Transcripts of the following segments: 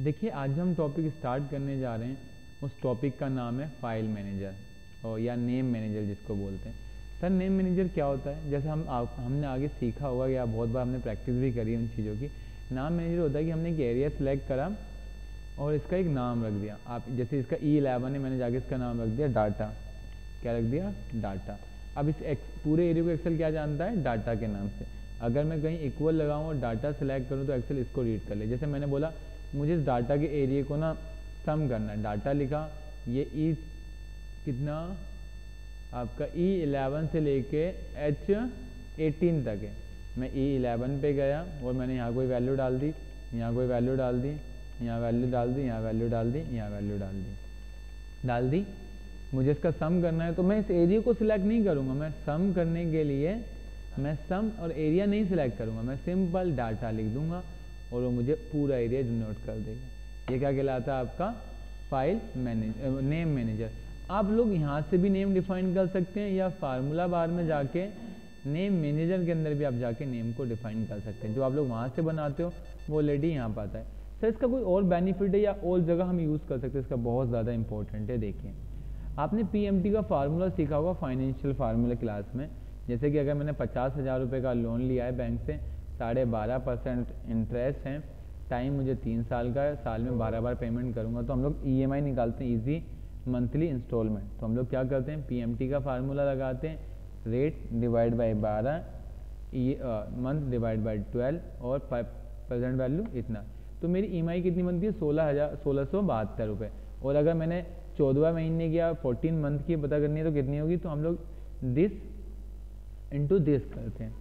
देखिए आज हम टॉपिक स्टार्ट करने जा रहे हैं। उस टॉपिक का नाम है फ़ाइल मैनेजर और या नेम मैनेजर जिसको बोलते हैं। सर नेम मैनेजर क्या होता है? जैसे हम आप हमने आगे सीखा होगा या बहुत बार हमने प्रैक्टिस भी करी उन चीज़ों की। नाम मैनेजर होता है कि हमने एक एरिया सेलेक्ट करा और इसका एक नाम रख दिया। आप जैसे इसका ई e एलेवन है मैंने जाके इसका नाम रख दिया डाटा क्या रख दिया? डाटा अब इस एक, पूरे एरिया को एक्सेल क्या जानता है? डाटा के नाम से। अगर मैं कहीं इक्वल लगाऊँ और डाटा सेलेक्ट करूँ तो एक्सेल इसको रीड कर ले। जैसे मैंने बोला मुझे इस डाटा के एरिए को ना सम करना है। डाटा लिखा, ये ई e कितना? आपका ई e एलेवन से लेके एच एटीन तक है। मैं ई एलेवन पे गया और मैंने यहाँ कोई वैल्यू डाल दी, यहाँ कोई वैल्यू डाल दी, यहाँ वैल्यू डाल दी, यहाँ वैल्यू डाल दी, यहाँ वैल्यू डाल दी। डाल दी। मुझे इसका सम करना है तो मैं इस एरिया को सिलेक्ट नहीं करूँगा। मैं सम करने के लिए, मैं सम और एरिया नहीं सिलेक्ट करूँगा। मैं सिंपल डाटा लिख दूँगा। और वो मुझे पूरा एरिया डिनोट कर देगा। ये क्या कहलाता है आपका? फ़ाइल मैनेज नेम मैनेजर आप लोग यहाँ से भी नेम डिफाइन कर सकते हैं या फार्मूला बार में जाके नेम मैनेजर के अंदर भी आप जाके नेम को डिफाइन कर सकते हैं। जो आप लोग वहाँ से बनाते हो, वो ऑलरेडी यहाँ पाता है। सर इसका कोई और बेनिफिट है या और जगह हम यूज़ कर सकते हैं? इसका बहुत ज़्यादा इंपॉर्टेंट है, देखिए। आपने पीएमटी का फार्मूला सीखा होगा फाइनेंशियल फार्मूला क्लास में। जैसे कि अगर मैंने पचास हज़ार रुपये का लोन लिया है बैंक से साढ़े बारह परसेंट इंटरेस्ट हैं। टाइम मुझे तीन साल का है, साल में बारह बार पेमेंट करूँगा। तो हम लोग ई e निकालते हैं ईजी मंथली इंस्टॉलमेंट तो हम लोग क्या करते हैं पीएमटी का फार्मूला लगाते हैं। रेट डिवाइड बाई बारह मंथ डिवाइड बाई ट्वेल्व और प्रेजेंट वैल्यू इतना। तो मेरी ई e कितनी बनती है, सोलह हज़ार, सोलह सौ बहत्तर रुपये और अगर मैंने चौदहवा महीने की या फोर्टीन मंथ की पता करनी है तो कितनी होगी? तो हम लोग दिस इंटू दिस करते हैं।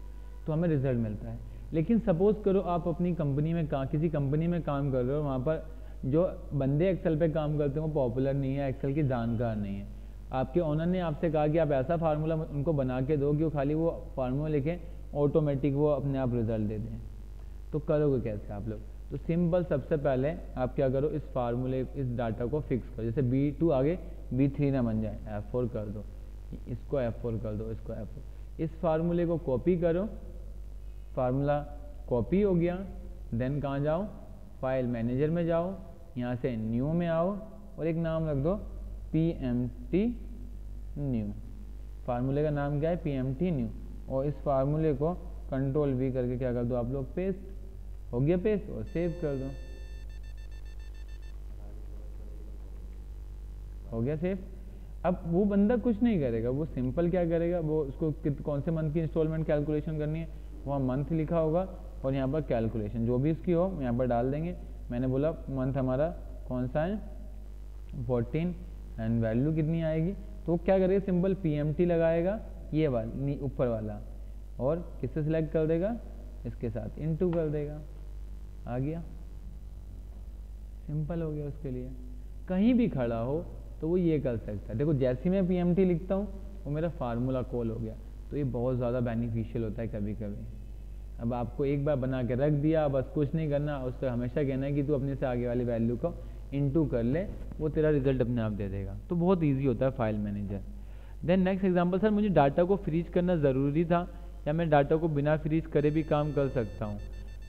तो हमें रिज़ल्ट मिलता है। लेकिन सपोज़ करो आप अपनी कंपनी में काम किसी कंपनी में काम कर रहे हो, वहाँ पर जो बंदे एक्सेल पे काम करते हैं, वो पॉपुलर नहीं है एक्सेल की जानकार नहीं है। आपके ओनर ने आपसे कहा कि आप ऐसा फार्मूला उनको बना के दो कि वो खाली वो फार्मूला लिखें ऑटोमेटिक वो अपने आप रिज़ल्ट दे दें। तो करोगे कैसे आप लोग? तो सिंपल सबसे पहले आप क्या करो, इस फार्मूले इस डाटा को फिक्स करो। जैसे बी टू आगे बी थ्री ना बन जाए एफ़ फोर कर दो। इसको एफ़ फोर कर दो, इसको एफ़ फोर इस फार्मूले को कॉपी करो फार्मूला कॉपी हो गया देन कहाँ जाओ? फ़ाइल मैनेजर में जाओ, यहाँ से न्यू में आओ और एक नाम रख दो पी एम टी न्यू फार्मूले का नाम क्या है? पी एम टी न्यू और इस फार्मूले को कंट्रोल भी करके क्या कर दो आप लोग? पेस्ट हो गया पेस्ट और सेव कर दो। हो गया सेव अब वो बंदा कुछ नहीं करेगा, वो सिंपल क्या करेगा? वो उसको कौन से मंथ की इंस्टॉलमेंट कैलकुलेशन करनी है? वहाँ मंथ लिखा होगा और यहाँ पर कैलकुलेशन जो भी उसकी हो, यहाँ पर डाल देंगे। मैंने बोला मंथ हमारा कौन सा है? फोर्टीन एंड वैल्यू कितनी आएगी? तो क्या करेगा? सिंपल पीएमटी लगाएगा, ये वाला ऊपर वाला। और किससे सिलेक्ट कर देगा? इसके साथ इनटू कर देगा। आ गया। सिंपल हो गया उसके लिए। कहीं भी खड़ा हो तो वो ये कर सकता है। देखो, जैसे मैं पीएमटी लिखता हूँ, वो मेरा फार्मूला कॉल हो गया। तो ये बहुत ज़्यादा बेनिफिशियल होता है कभी कभी अब आपको एक बार बना के रख दिया, बस कुछ नहीं करना उसको हमेशा कहना है कि तू अपने से आगे वाली वैल्यू को इंटू कर ले, वो तेरा रिज़ल्ट अपने आप दे देगा। तो बहुत ईजी होता है file manager then next example sir मुझे डाटा को फ्रीज करना ज़रूरी था, या मैं डाटा को बिना फ्रीज करे भी काम कर सकता हूँ?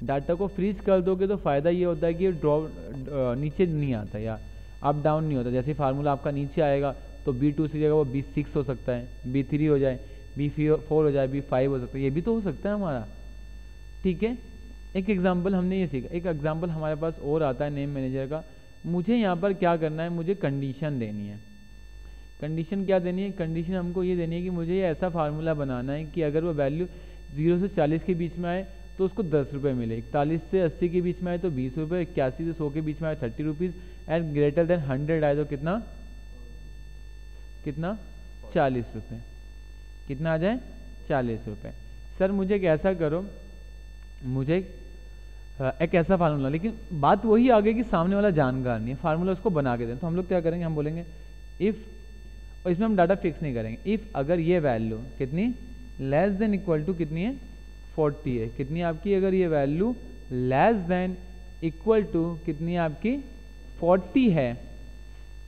डाटा को फ्रीज कर दोगे तो फ़ायदा ये होता है कि ड्रॉप नीचे नहीं आता या अप डाउन नहीं होता। जैसे फार्मूला आपका नीचे आएगा तो बी टू से जगह वो बी सिक्स हो सकता है बी थ्री हो जाए। बी फोर हो जाए बी फाइव हो सकता है, ये भी तो हो सकता है हमारा। ठीक है? एक एग्ज़ाम्पल हमने ये सीखा। एक एग्ज़ाम्पल हमारे पास और आता है नेम मैनेजर का। मुझे यहाँ पर क्या करना है? मुझे कंडीशन देनी है। कंडीशन क्या देनी है? कंडीशन हमको ये देनी है कि मुझे ऐसा फार्मूला बनाना है कि अगर वो वैल्यू ज़ीरो से चालीस के बीच में आए तो उसको दस रुपये मिले। इकतालीस से अस्सी के बीच में आए तो बीस रुपये इक्यासी से सौ के बीच में आए thirty rupees and greater than hundred आए तो कितना? कितना? चालीस रुपये कितना आ जाए? चालीस रुपये सर, मुझे एक ऐसा करो, मुझे एक ऐसा फार्मूला लेकिन बात वही आ गई कि सामने वाला जानकार नहीं है। फार्मूला उसको बना के दें। तो हम लोग क्या करेंगे? हम बोलेंगे इफ़ और इसमें हम डाटा फिक्स नहीं करेंगे। इफ़ अगर ये वैल्यू कितनी? लेस देन इक्वल टू कितनी है? फोर्टी है। कितनी आपकी अगर ये value less than equal to कितनी आपकी? फोर्टी है।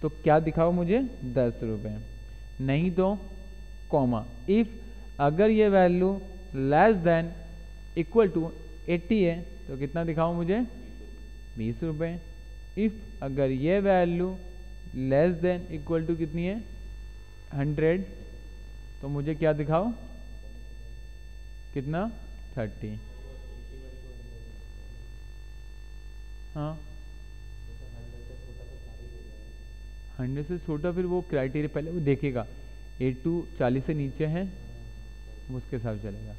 तो क्या दिखाओ मुझे? दस रुपये नहीं तो कॉमा इफ़ अगर ये value less than equal to eighty है तो कितना दिखाऊँ मुझे? बीस रुपये इफ़ अगर ये value less than equal to कितनी है? हंड्रेड तो मुझे क्या दिखाओ? कितना? थर्टी हाँ। हंड्रेड से छोटा फिर वो क्राइटेरिया पहले वो देखेगा। ए टू चालीस से नीचे है, उसके हिसाब चलेगा।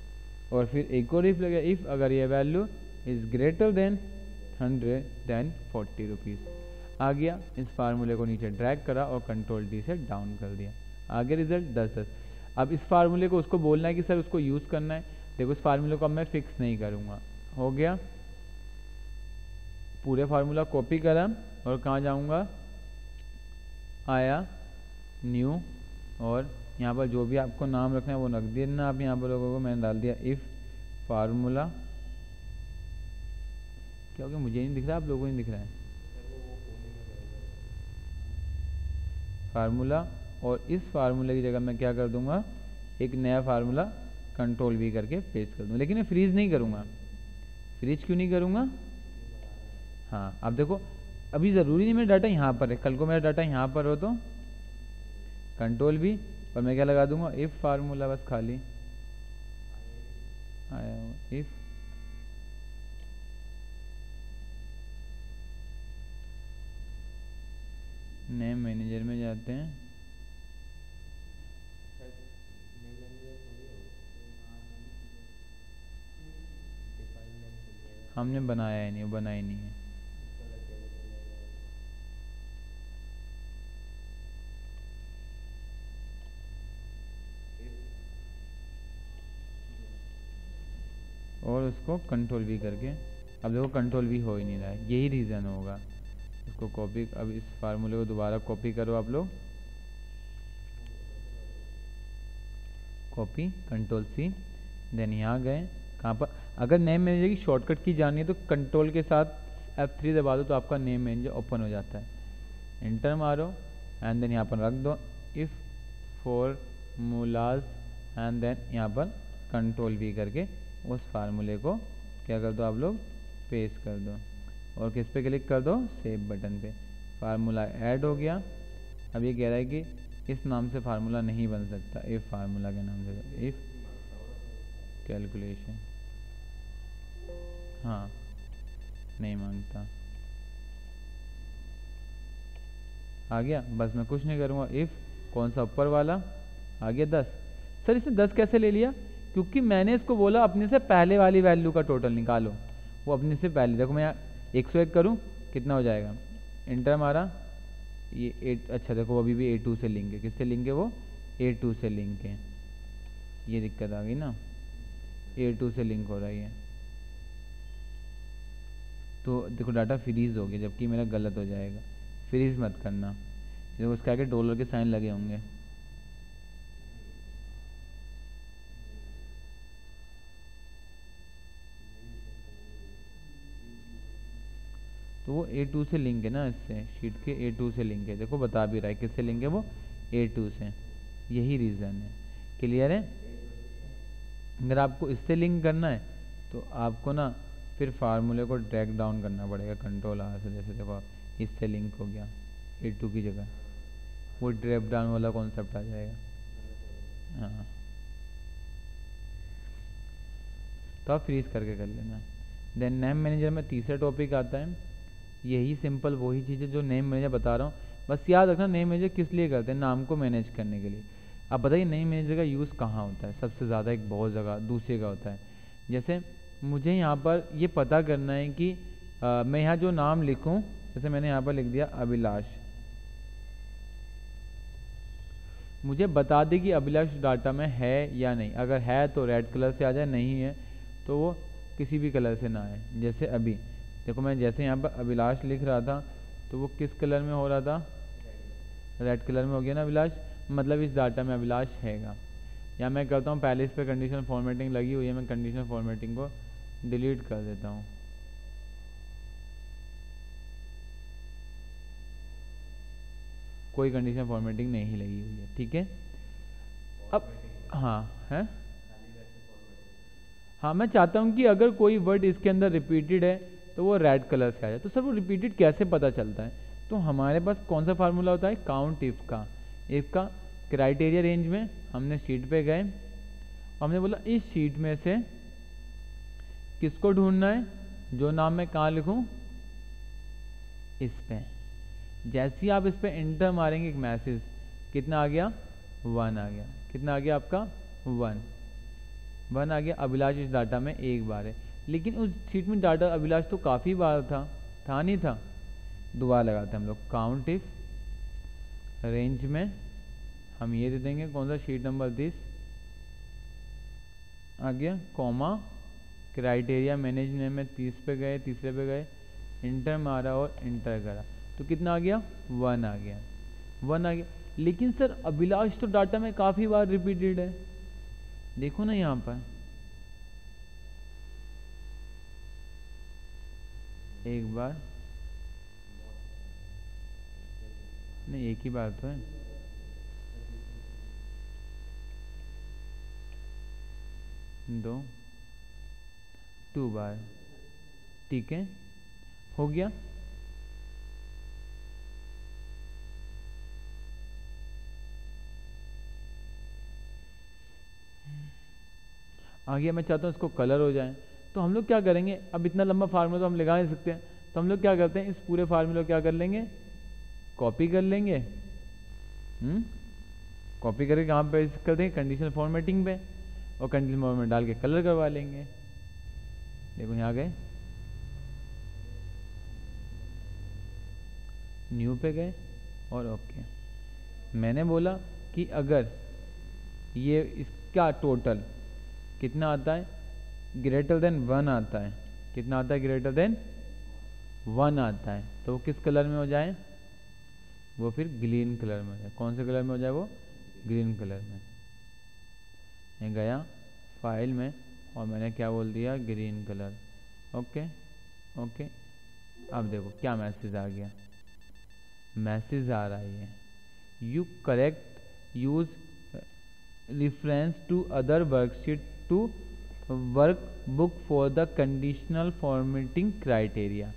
और फिर एक और इफ़ लगेगा। इफ़ अगर ये value is greater than hundred then forty rupees आ गया, इस फार्मूले को नीचे ड्रैग करा और कंट्रोल डी से डाउन कर दिया। आगे रिज़ल्ट दस दस। अब इस फार्मूले को उसको बोलना है कि सर उसको यूज़ करना है। देखो, इस फार्मूले को अब मैं फिक्स नहीं करूँगा। हो गया। पूरे फार्मूला कॉपी करा और कहाँ जाऊँगा? आया न्यू और यहाँ पर जो भी आपको नाम रखना है वो रख देना। आप यहाँ पर लोगों को मैंने डाल दिया इफ़ फार्मूला क्या हो मुझे नहीं दिख रहा, आप लोगों को नहीं दिख रहा है। फार्मूला और इस फार्मूले की जगह मैं क्या कर दूँगा? एक नया फार्मूला कंट्रोल भी करके पेस्ट कर दूँ लेकिन मैं फ्रीज नहीं करूँगा। फ्रीज क्यों नहीं करूँगा? हाँ आप देखो, अभी ज़रूरी नहीं मेरा डाटा यहाँ पर है। कल को मेरा डाटा यहाँ पर हो तो कंट्रोल भी और मैं क्या लगा दूँगा? इफ़ फार्मूला बस खाली। आया इफ़ नेम मैनेजर में जाते हैं। हमने बनाया ही नहीं बनाया नहीं है। और उसको कंट्रोल भी करके। अब देखो कंट्रोल भी हो ही नहीं रहा है। यही रीज़न होगा। इसको कॉपी अब इस फार्मूले को दोबारा कॉपी करो आप लोग। कॉपी कंट्रोल सी देन यहाँ गए। कहाँ पर? अगर नेम मैनेजर की शॉर्टकट की जानी है तो कंट्रोल के साथ एफ़ थ्री दबा दो तो आपका नेम मैनेजर ओपन हो जाता है। इंटर मारो एंड देन यहाँ पर रख दो। If formulas and then यहाँ पर कंट्रोल भी करके। उस फार्मूले को क्या कर दो आप लोग? पेस्ट कर दो। और किस पे क्लिक कर दो? सेव बटन पे। फार्मूला ऐड हो गया। अब ये कह रहा है कि इस नाम से फार्मूला नहीं बन सकता। इफ़ फार्मूला के नाम से। If calculation. हाँ नहीं माँगता। आ गया। बस मैं कुछ नहीं करूँगा। इफ़ कौन सा ऊपर वाला? आ गया दस। सर, इसने दस कैसे ले लिया? क्योंकि मैंने इसको बोला, अपने से पहले वाली वैल्यू का टोटल निकालो। वो अपने से पहले, देखो मैं एक सौ एक करूँ, कितना हो जाएगा? इंटर मारा। ये एट अच्छा देखो अभी भी ए टू से लिंक है। किससे लिंक है वो? ए टू से लिंक है। ये दिक्कत आ गई ना। ए टू से लिंक हो रही है तो देखो डाटा फ्रीज हो गया, जबकि मेरा गलत हो जाएगा। फ्रीज मत करना। देखो, उसके आगे डॉलर के साइन लगे होंगे। तो वो ए टू से लिंक है ना इससे शीट के ए टू से लिंक है। देखो बता भी रहा है किससे लिंक है वो? ए टू से। यही रीज़न है। क्लियर है? अगर आपको इससे लिंक करना है तो आपको ना फिर फार्मूले को ड्रैग डाउन करना पड़ेगा कंट्रोल आर से। जैसे देखो, इससे लिंक हो गया ए टू की जगह। वो ड्रैप डाउन वाला कॉन्सेप्ट आ जाएगा। हाँ। तो आप फ्रीज करके कर लेना। देन नैम मैनेजर में तीसरा टॉपिक आता है। यही सिंपल वही चीज़ जो नेम मैनेजर बता रहा हूँ। बस याद रखना नेम मैनेजर किस लिए करते हैं? नाम को मैनेज करने के लिए। अब बताइए नेम मैनेजर का यूज़ कहाँ होता है? सबसे ज़्यादा एक बहुत जगह दूसरे का होता है। जैसे मुझे यहाँ पर ये पता करना है कि आ, मैं यहाँ जो नाम लिखूँ जैसे मैंने यहाँ पर लिख दिया अभिलाष। मुझे बता दे कि अभिलाष डाटा में है या नहीं। अगर है तो रेड कलर से आ जाए नहीं है तो वो किसी भी कलर से ना आए जैसे अभी। देखो मैं जैसे यहाँ पर अभिलाष लिख रहा था तो वो किस कलर में हो रहा था? रेड कलर में हो गया ना अभिलाष? मतलब इस डाटा में अभिलाष हैगा। या मैं करता हूँ, पहले इस पर कंडीशनल फॉर्मेटिंग लगी हुई है, मैं कंडीशनल फॉर्मेटिंग को डिलीट कर देता हूँ। कोई कंडीशन फॉर्मेटिंग नहीं लगी हुई है, ठीक है? अब हाँ है? हाँ मैं चाहता हूँ कि अगर कोई वर्ड इसके अंदर रिपीटेड है तो वो रेड कलर से आ जाए। तो सर वो रिपीटेड कैसे पता चलता है? तो हमारे पास कौन सा फार्मूला होता है? काउंट इफ़ का। इफ़ का क्राइटेरिया रेंज में हमने शीट पे गए। हमने बोला, इस शीट में से किसको ढूंढना है? जो नाम मैं कहाँ लिखूं? इस पे। जैसे ही आप इस पे इंटर मारेंगे एक मैसेज कितना आ गया? वन आ गया। कितना आ गया आपका? वन वन आ गया। अभिलाष इस डाटा में एक बार है। लेकिन उस शीट में डाटा अभिलाष तो काफ़ी बार था था नहीं था। दोबारा लगाते हम लोग। काउंट इफ़ रेंज में हम ये दे देंगे, कौन सा शीट नंबर दिस आ गया कॉमा क्राइटेरिया मैनेज में तीस पे गए, तीसरे पे गए इंटर मारा और इंटर करा। तो कितना आ गया? वन आ गया। वन आ गया। लेकिन सर, अभिलाष तो डाटा में काफ़ी बार रिपीटेड है। देखो ना यहाँ पर। एक बार। नहीं, एक ही बार तो है। दो। टू बार। ठीक है। हो गया। आगे मैं चाहता हूँ इसको कलर हो जाए। तो हम लोग क्या करेंगे? अब इतना लंबा फार्मूला तो हम लगा नहीं सकते। हैं तो हम लोग क्या करते हैं? इस पूरे फार्मूला क्या कर लेंगे? कॉपी कर लेंगे। Copy hmm? करके कहाँ पे कर देंगे कंडीशनल फॉर्मेटिंग पे। और कंडीशनल फॉर्मेट डाल के कलर करवा लेंगे। देखो यहाँ गए। न्यू पे गए और ओके मैंने बोला कि अगर ये इसका टोटल कितना आता है? ग्रेटर देन वन आता है। कितना आता है? ग्रेटर देन वन आता है। तो वो किस कलर में हो जाए? वो फिर ग्रीन कलर में हो जाए। कौन से कलर में हो जाए? वो ग्रीन कलर में। मैं गया फ़ाइल में और मैंने क्या बोल दिया? ग्रीन कलर ओके ओके अब देखो क्या मैसेज आ गया। मैसेज आ रहा है you. Correct use reference to other worksheet to work book for the conditional formatting criteria.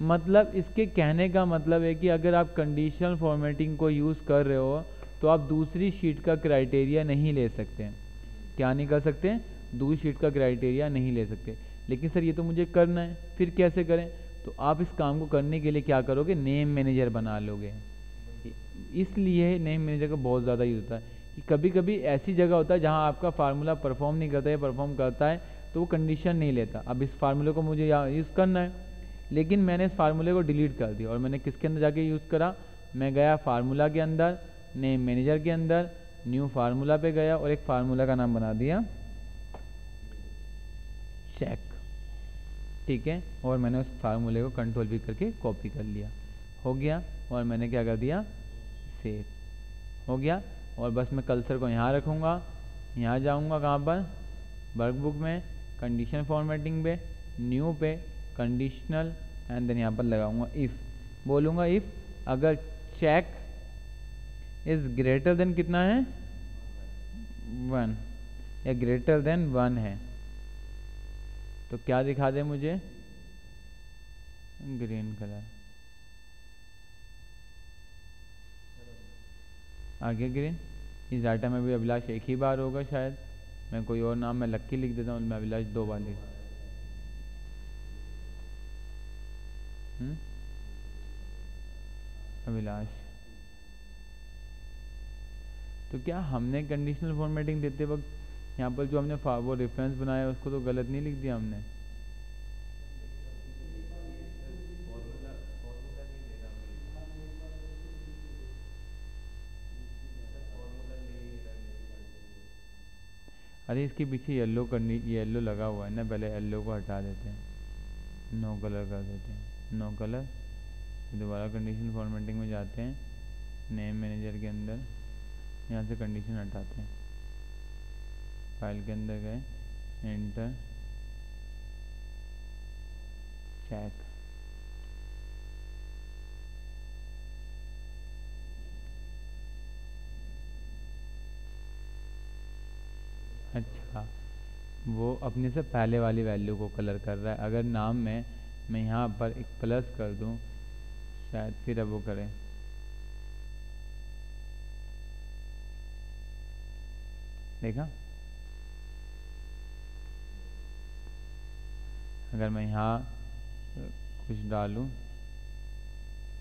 मतलब इसके कहने का मतलब है कि अगर आप कंडीशनल फॉर्मेटिंग को यूज़ कर रहे हो तो आप दूसरी शीट का क्राइटेरिया नहीं ले सकते। क्या नहीं कर सकते? दूसरी शीट का क्राइटेरिया नहीं ले सकते। लेकिन सर, ये तो मुझे करना है, फिर कैसे करें? तो आप इस काम को करने के लिए क्या करोगे? नेम मैनेजर बना लोगे। इसलिए नेम मैनेजर का बहुत ज़्यादा यूज़ होता है। कि कभी कभी ऐसी जगह होता है जहाँ आपका फार्मूला परफॉर्म नहीं करता है परफॉर्म करता है तो वो कंडीशन नहीं लेता। अब इस फार्मूले को मुझे यूज़ करना है। लेकिन मैंने इस फार्मूले को डिलीट कर दिया और मैंने किसके अंदर जाके यूज़ करा? मैं गया फार्मूला के अंदर नेम मैनेजर के अंदर न्यू फार्मूला पे गया और एक फार्मूला का नाम बना दिया। चेक ठीक है? और मैंने उस फार्मूले को कंट्रोल भी करके कॉपी कर लिया। हो गया? और मैंने क्या कर दिया? सेव हो गया? और बस मैं कल्सर को यहाँ रखूँगा, यहाँ जाऊँगा कहाँ पर? वर्कबुक में कंडीशन फॉर्मेटिंग पे न्यू पे कंडीशनल एंड देन यहाँ पर लगाऊँगा इफ़ बोलूँगा इफ़ अगर चेक इज़ ग्रेटर देन कितना है? वन या ग्रेटर देन वन है। तो क्या दिखा दे मुझे? ग्रीन कलर आगे ग्रीन इस डाटा में भी अभिलाष एक ही बार होगा शायद। मैं कोई और नाम, मैं लक्की लिख देता हूँ मैं अभिलाष दो बार लिख। हम्म? अभिलाष। तो क्या हमने कंडीशनल फॉर्मेटिंग देते वक्त यहाँ पर जो हमने वो रेफरेंस बनाया, उसको तो गलत नहीं लिख दिया हमने? अरे, इसके पीछे येलो करनी येलो लगा हुआ है ना, पहले येलो को हटा देते हैं। नो कलर कर देते हैं। नो कलर दोबारा कंडीशन फॉर्मेटिंग में जाते हैं नेम मैनेजर के अंदर। यहाँ से कंडीशन हटाते हैं। फ़ाइल के अंदर गए। एंटर चेक अच्छा। वो अपने से पहले वाली वैल्यू को कलर कर रहा है। अगर नाम में, मैं यहाँ पर एक प्लस कर दूँ, शायद फिर अब वो करें। देखा? अगर मैं यहाँ कुछ डालूं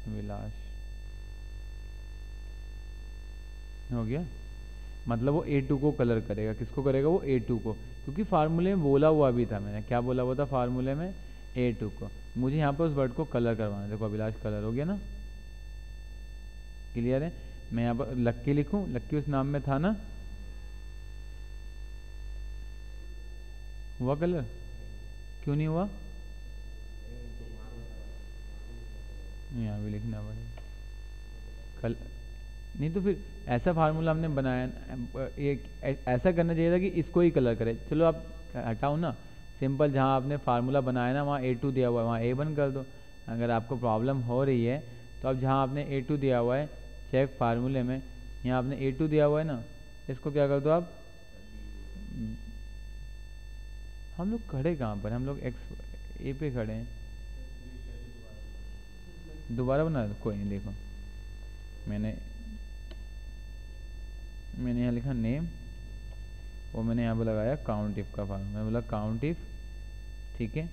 विलास हो गया? मतलब वो ए टू को कलर करेगा। किसको करेगा? वो ए टू को। क्योंकि फार्मूले में बोला हुआ भी था मैंने। क्या बोला हुआ था फार्मूले में? ए टू को। मुझे यहाँ पर उस वर्ड को कलर करवाना देखो, अभिलाष कलर हो गया ना? क्लियर है? मैं यहाँ पर लक्की लिखूं। लक्की उस नाम में था ना? हुआ कलर क्यों नहीं हुआ? यहाँ भी लिखना पड़ेगा। कल नहीं तो फिर ऐसा फार्मूला हमने बनाया एक ऐसा करना चाहिए था कि इसको ही कलर करे। चलो आप हटाओ ना। सिंपल जहाँ आपने फार्मूला बनाया ना, वहाँ ए टू दिया हुआ है, वहाँ ए वन कर दो। अगर आपको प्रॉब्लम हो रही है तो अब जहाँ आपने ए टू दिया हुआ है चेक फार्मूले में, यहाँ आपने ए टू दिया हुआ है ना, इसको क्या कर दो आप? हम लोग खड़े कहाँ पर हम लोग एक्स ए पे खड़े हैं। दोबारा बना, कोई नहीं, देखो। मैंने मैंने यहाँ लिखा नेम और मैंने यहाँ पर लगाया काउंट इफ़ का फॉर्म मैं बोला काउंट इफ़ ठीक है?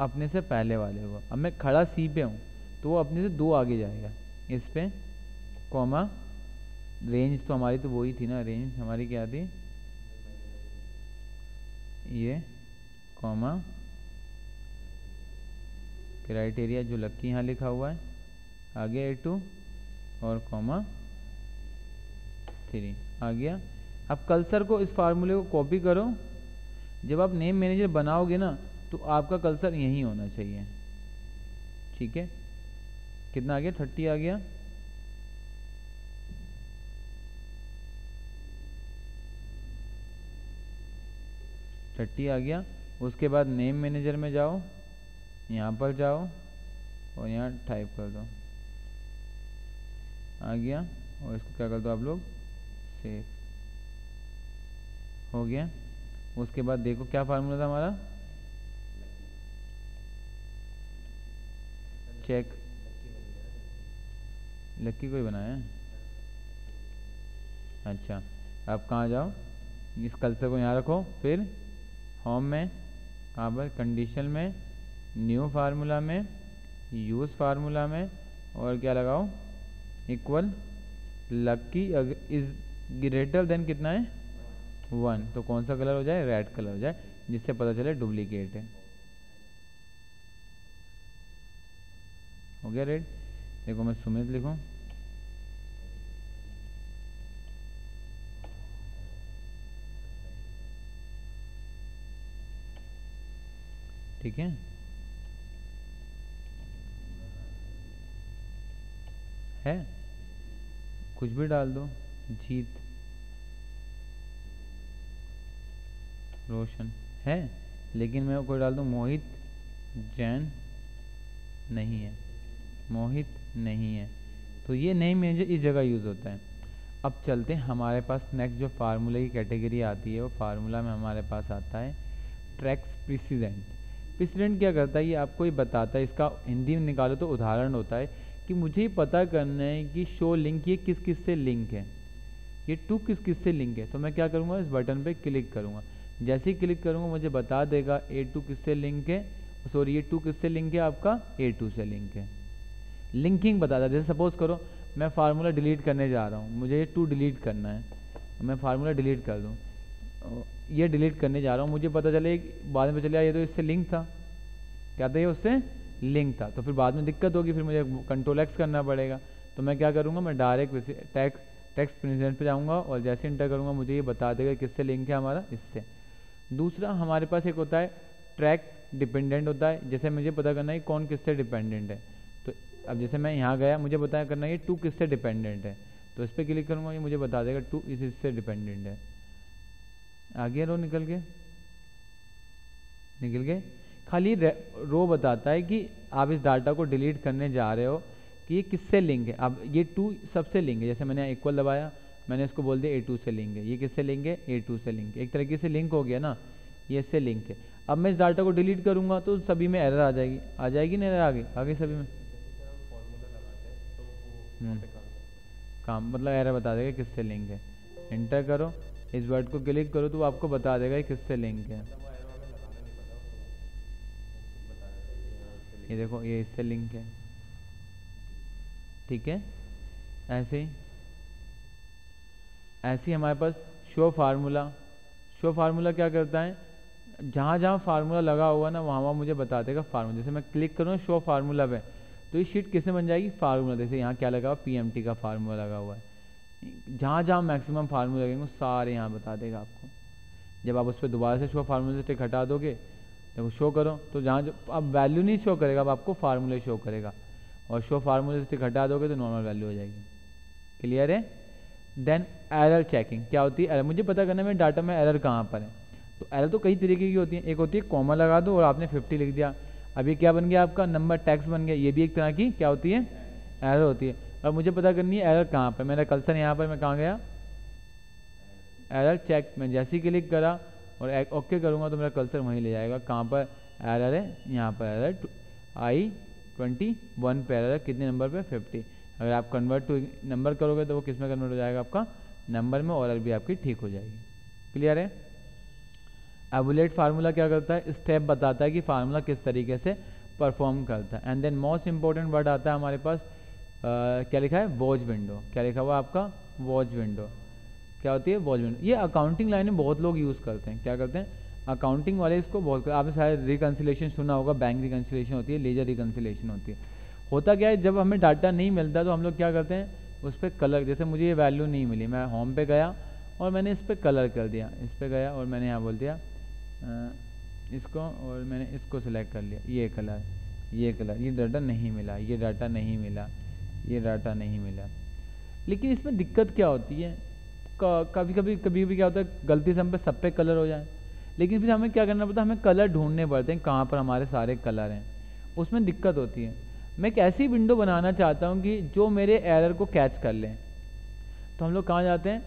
अपने से पहले वाले को अब मैं खड़ा सी पे हूँ तो वो अपने से दो आगे जाएगा। इस पे कॉमा रेंज तो हमारी तो वही थी ना रेंज हमारी क्या थी? ये कॉमा क्राइटेरिया जो लक्की यहाँ लिखा हुआ है, आगे ए टू और कॉमा थ्री आ गया। अब कल्सर को इस फार्मूले को कॉपी करो। जब आप नेम मैनेजर बनाओगे ना तो आपका कल्सर यहीं होना चाहिए। ठीक है? कितना आ गया? थर्टी आ गया। थर्टी आ गया। उसके बाद नेम मैनेजर में जाओ। यहाँ पर जाओ और यहाँ टाइप कर दो। आ गया। और इसको क्या कर दो आप लोग? सेव हो गया। उसके बाद देखो क्या फार्मूला था हमारा? चेक लक्की कोई बनाया अच्छा अब कहाँ जाओ? इस कल्सर को यहाँ रखो। फिर होम में कहाँ पर कंडीशन में न्यू फार्मूला में यूज़ फार्मूला में और क्या लगाओ? इक्वल लक्की इज़ ग्रेटर देन कितना है? वन। तो कौन सा कलर हो जाए? रेड कलर हो जाए, जिससे पता चले डुप्लीकेट है। हो गया रेड? देखो, मैं सुमित लिखूं। ठीक है? है? कुछ भी डाल दो। जीत। रोशन है, लेकिन मैं कोई डाल दूँ, मोहित जैन नहीं है। मोहित नहीं है। तो ये नहीं मेजर इस जगह यूज़ होता है। अब चलते हैं, हमारे पास नेक्स्ट जो फार्मूले की कैटेगरी आती है, वो फार्मूला में हमारे पास आता है ट्रैक्स प्रेसिडेंट प्रेसिडेंट क्या करता है, ये आपको ही बताता है, इसका हिंदी में निकालो तो उदाहरण होता है कि मुझे ही पता करना है कि शो लिंक ये किस किस से लिंक है। ये टू किस किस से लिंक है? तो मैं क्या करूँगा? इस बटन पे क्लिक करूँगा। जैसे ही क्लिक करूँगा, मुझे बता देगा ए टू किस से लिंक है? सॉरी ये टू किससे लिंक है? आपका ए टू से लिंक है। लिंकिंग बता है जैसे सपोज़ करो, मैं फार्मूला डिलीट करने जा रहा हूँ। मुझे ये टू डिलीट करना है। मैं फार्मूला डिलीट कर दूँ। ये डिलीट करने जा रहा हूँ। मुझे पता चले, बाद में चले ये तो इससे लिंक था। क्या था ये उससे? लिंक था। तो फिर बाद में दिक्कत होगी, फिर मुझे कंट्रोल एक्स करना पड़ेगा। तो मैं क्या करूँगा? मैं डायरेक्ट टैक्स टेक्स्ट प्रेजेंट पे जाऊँगा और जैसे इंटर करूँगा, मुझे ये बता देगा किससे लिंक है हमारा, इससे। दूसरा, हमारे पास एक होता है ट्रैक डिपेंडेंट होता है, जैसे मुझे पता करना है कौन किससे डिपेंडेंट है। तो अब जैसे मैं यहाँ गया, मुझे पता करना है टू किससे डिपेंडेंट है। तो इस पर क्लिक करूँगा, ये मुझे बता देगा टू इस इससे डिपेंडेंट है। आगे रो निकल गए। निकल गए। खाली रो बताता है कि आप इस डाटा को डिलीट करने जा रहे हो कि ये किससे है अब ये टू सबसे है जैसे मैंने इक्वल दबाया, मैंने इसको बोल दिया ए टू से है ये किससे है ए टू से लिंक एक तरीके से लिंक हो गया ना? ये इससे लिंक है। अब मैं इस डाटा को डिलीट करूँगा तो सभी में एरर आ जाएगी। आ जाएगी ना एरर आगे? आगे सभी में? हम्म। काम मतलब एरर बता देगा किससे लिंक है इंटर करो। इस वर्ड को क्लिक करो तो आपको बता देगा कि किससे लिंक है ये देखो, ये इससे लिंक है। ठीक है? ऐसे ऐसे हमारे पास शो फार्मूला। शो फार्मूला क्या करता है? जहाँ जहाँ फार्मूला लगा हुआ ना, वहाँ वहाँ मुझे बता देगा फार्मूला। जैसे मैं क्लिक करूँ, शो फार्मूला पे तो ये शीट किसमें बन जाएगी? फार्मूला। जैसे यहाँ क्या लगा हुआ? पीएमटी का फार्मूला लगा हुआ है। जहाँ जहाँ मैक्सिमम फार्मूला लगेंगे सारे यहाँ बता देगा आपको। जब आप उस पर दोबारा से शो फार्मूला से टिक हटा दोगे, जब शो करो तो जहाँ अब वैल्यू नहीं शो करेगा, अब आपको फार्मूले शो करेगा। और शो फार्मूले से घटा दोगे तो नॉर्मल वैल्यू हो जाएगी। क्लियर है? देन एरर चेकिंग क्या होती है? एरर मुझे पता करना है डाटा में एरर कहाँ पर है। तो एरर तो कई तरीके की होती है। एक होती है कॉमा लगा दो और आपने फिफ्टी लिख दिया। अभी क्या बन गया आपका? नंबर टैक्स बन गया। ये भी एक तरह की क्या होती है? एरर होती है। अब मुझे पता करनी है एरर कहाँ पर। मेरा कल्सर यहाँ पर मैं कहाँ गया? एरर चेक मैं जैसे ही क्लिक करा और ओके करूँगा तो मेरा कल्सर वहीं ले जाएगा। कहाँ पर? एरर है। यहाँ पर एरर आई ट्वेंटी वन पे एरर कितने नंबर पे? फिफ्टी। अगर आप कन्वर्ट टू नंबर करोगे तो वो किसमें कन्वर्ट हो जाएगा आपका? नंबर में और भी आपकी ठीक हो जाएगी। क्लियर है? एबुलेट फार्मूला क्या करता है? स्टेप बताता है कि फार्मूला किस तरीके से परफॉर्म करता है। And then most important word आता है हमारे पास आ, क्या लिखा है? वॉच विंडो क्या लिखा हुआ आपका? वॉच विंडो क्या होती है? वॉच विंडो ये अकाउंटिंग लाइन में बहुत लोग यूज़ करते हैं। क्या करते हैं? अकाउंटिंग वाले इसको बहुत आपने शायद रिकन्सिलेशन सुना होगा बैंक रिकन्सिलेशन होती है लेजर रिकन्सिलेशन होती है। होता क्या है, जब हमें डाटा नहीं मिलता तो हम लोग क्या करते हैं, उस पर कलर जैसे मुझे ये वैल्यू नहीं मिली, मैं होम पे गया और मैंने इस पर कलर कर दिया, इस पर गया और मैंने यहाँ बोल दिया इसको और मैंने इसको सिलेक्ट कर लिया, ये कलर ये कलर ये डाटा नहीं मिला, ये डाटा नहीं मिला, ये डाटा नहीं मिला। लेकिन इसमें दिक्कत क्या होती है? कभी कभी कभी भी क्या होता है, गलती से हम पे सब पे कलर हो जाए। लेकिन फिर हमें क्या करना पड़ता है? हमें कलर ढूँढने पड़ते हैं, कहाँ पर हमारे सारे कलर हैं। उसमें दिक्कत होती है। मैं एक ऐसी विंडो बनाना चाहता हूँ कि जो मेरे एरर को कैच कर लें। तो हम लोग कहाँ जाते हैं?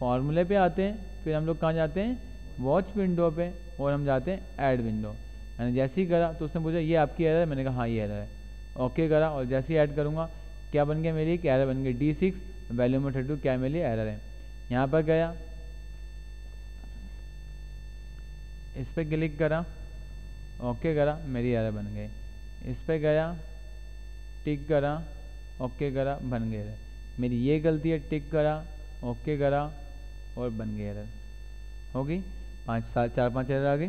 फार्मूले पे आते हैं, फिर हम लोग कहाँ जाते हैं? वॉच विंडो पे, और हम जाते हैं ऐड विंडो मैंने जैसे ही करा तो उसने पूछा, ये आपकी एरर है? मैंने कहा हाँ ये एरर है। ओके करा, और जैसे ही ऐड करूँगा, क्या बन गया मेरी एक एरर बन गई। डी सिक्स वैल्यू में थर्टी क्या मेरी एरर है? यहाँ पर गया इस पर क्लिक करा। ओके करा, मेरी एरर बन गई। इस पर गया, टिक करा, ओके करा, बन गए मेरी ये गलती है, टिक करा, ओके करा, और बन गए एरर हो गई पाँच सात चार पाँच एरर आ गई।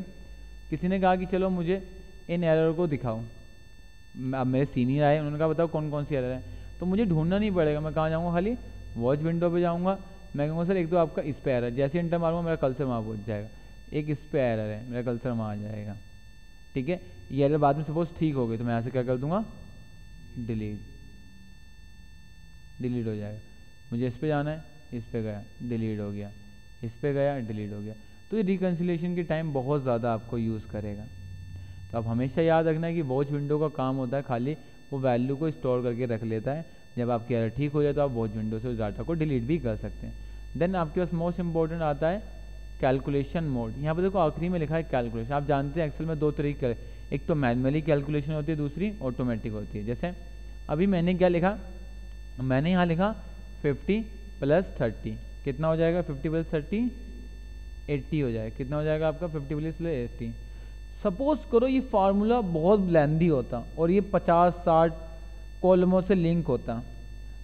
किसी ने कहा कि चलो मुझे इन एरर को दिखाओ। अब मेरे सीनियर आए, उन्होंने कहा, बताओ कौन कौन सी एरर है? तो मुझे ढूंढना नहीं पड़ेगा, मैं कहाँ जाऊँगा खाली? वॉच विंडो पे जाऊँगा। मैं कहूँगा, सर, एक तो आपका इस पे एरर जैसे इंटर मारूँगा, मेरा कल से वहाँ पहुँच जाएगा। एक इस पर एरर है, मेरा कल्सर वहाँ आ जाएगा। ठीक है? ये एरर बाद में सपोज़ ठीक हो गई तो मैं यहाँ से क्या कर दूँगा? डिलीट डिलीट हो जाएगा। मुझे इस पे जाना है, इस पर गया डिलीट हो गया। इस पर गया डिलीट हो गया। तो ये रिकन्सिलेशन के टाइम बहुत ज़्यादा आपको यूज़ करेगा। तो आप हमेशा याद रखना है कि वॉच विंडो का काम होता है, खाली वो वैल्यू को स्टोर करके रख लेता है। जब आपकी एरर ठीक हो जाए तो आप वॉच विंडो से उस डाटा को डिलीट भी कर सकते हैं। देन आपके पास मोस्ट इंपॉर्टेंट आता है कैलकुलेशन मोड यहाँ पर देखो आखिरी में लिखा है कैलकुलेशन आप जानते हैं एक्सेल में दो तरीके एक तो मैनुअली कैलकुलेशन होती है, दूसरी ऑटोमेटिक होती है। जैसे, अभी मैंने क्या लिखा? मैंने यहाँ लिखा 50 प्लस थर्टी कितना हो जाएगा? 50 प्लस थर्टी एट्टी हो जाएगा। कितना हो जाएगा आपका? 50 प्लस एट्टी सपोज़ करो ये फार्मूला बहुत लेंदी होता और ये 50 60 कॉलमों से लिंक होता।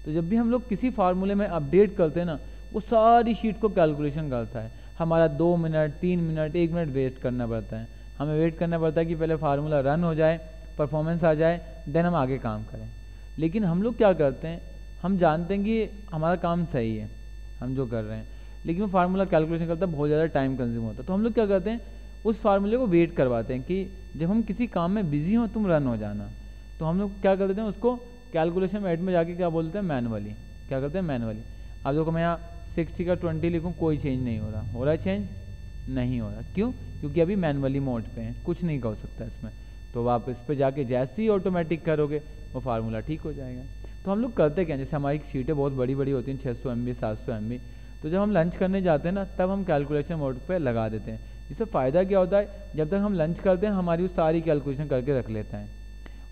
तो जब भी हम लोग किसी फार्मूले में अपडेट करते हैं ना, वो सारी शीट को कैलकुलेशन करता है। हमारा दो मिनट, तीन मिनट, एक मिनट वेट करना पड़ता है। हमें वेट करना पड़ता है कि पहले फार्मूला रन हो जाए परफॉर्मेंस आ जाए देन हम आगे काम करें। लेकिन हम लोग क्या करते हैं? हम जानते हैं कि हमारा काम सही है, हम जो कर रहे हैं। लेकिन वो फार्मूला कैलकुलेशन करता है, बहुत ज़्यादा टाइम कंज्यूम होता है। तो हम लोग क्या करते हैं? उस फार्मूले को वेट करवाते हैं कि जब हम किसी काम में बिज़ी हों, तुम रन हो जाना। तो हम लोग क्या करते हैं? उसको कैलकुलेशन एड में जाके क्या बोलते हैं? मैनुअली क्या करते हैं? मैनुअली अब देखो मैं यहाँ सिक्सटी का ट्वेंटी लिखूँ, कोई चेंज नहीं हो रहा। हो रहा चेंज नहीं हो रहा। क्यों? क्योंकि अभी मैनुअली मोड पे हैं। कुछ नहीं कर सकता इसमें। तो आप इस पर जाके जैसे ही ऑटोमेटिक करोगे, वो फार्मूला ठीक हो जाएगा। तो हम लोग करते क्या जैसे हमारी सीटें बहुत बड़ी बड़ी होती हैं छः सौ एम बी सात सौ एम बी तो जब हम लंच करने जाते हैं ना, तब हम कैलकुलेशन मोड पर लगा देते हैं। इससे फ़ायदा क्या होता है? जब तक हम लंच करते हैं, हमारी वो सारी कैलकुलेशन करके रख लेते हैं।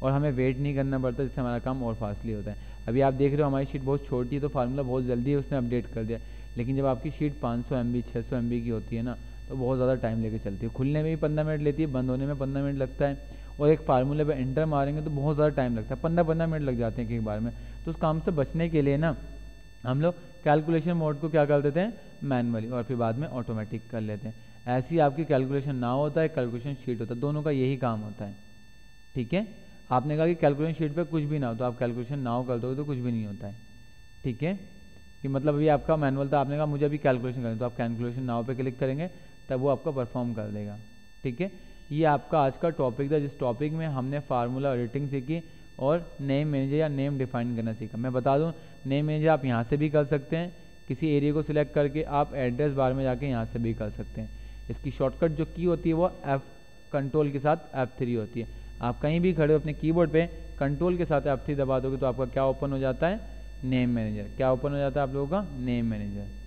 और हमें वेट नहीं करना पड़ता, जिससे हमारा काम और फास्टली होता है। अभी आप देख रहे हो, हमारी शीट बहुत छोटी है तो फार्मूला बहुत जल्दी उसने अपडेट कर दिया। लेकिन जब आपकी शीट 500 सौ एम बी की होती है ना तो बहुत ज़्यादा टाइम लेके चलती है। खुलने में भी पंद्रह मिनट लेती है, बंद होने में पंद्रह मिनट लगता है। और एक फार्मूले पर एंटर मारेंगे तो बहुत ज़्यादा टाइम लगता है। पंद्रह पंद्रह मिनट लग जाते हैं एक बार में। तो उस काम से बचने के लिए ना, हम लोग कैलकुलेशन मोड को क्या कर देते हैं? मैनुअली और फिर बाद में ऑटोमेटिक कर लेते हैं। ऐसी आपकी कैलकुलेशन ना होता है कैलकुलेशन शीट होता है। दोनों का यही काम होता है। ठीक है? आपने कहा कि कैलकुलेशन शीट पे कुछ भी ना हो तो आप कैलकुलेशन ना हो कर दोगे तो कुछ भी नहीं होता है। ठीक है? कि मतलब अभी आपका मैनुअल था, आपने कहा मुझे अभी कैलकुलेशन करनी तो आप कैलकुलेशन नाव पे क्लिक करेंगे, तब वो आपका परफॉर्म कर देगा। ठीक है? ये आपका आज का टॉपिक था, जिस टॉपिक में हमने फार्मूला एडिटिंग सीखी और नेम मैनेजर या नेम डिफाइन करना सीखा। मैं बता दूँ नेम मैनेजर आप यहाँ से भी कर सकते हैं, किसी एरिया को सिलेक्ट करके आप एड्रेस बार में जाके यहाँ से भी कर सकते हैं। इसकी शॉर्टकट जो की होती है, वो एफ़ कंट्रोल के साथ एफ़ थ्री होती है। आप कहीं भी खड़े हो अपने कीबोर्ड पे कंट्रोल के साथ एफ़ थ्री दबा दोगे तो आपका क्या ओपन हो जाता है? नेम मैनेजर क्या ओपन हो जाता है आप लोगों का? Name manager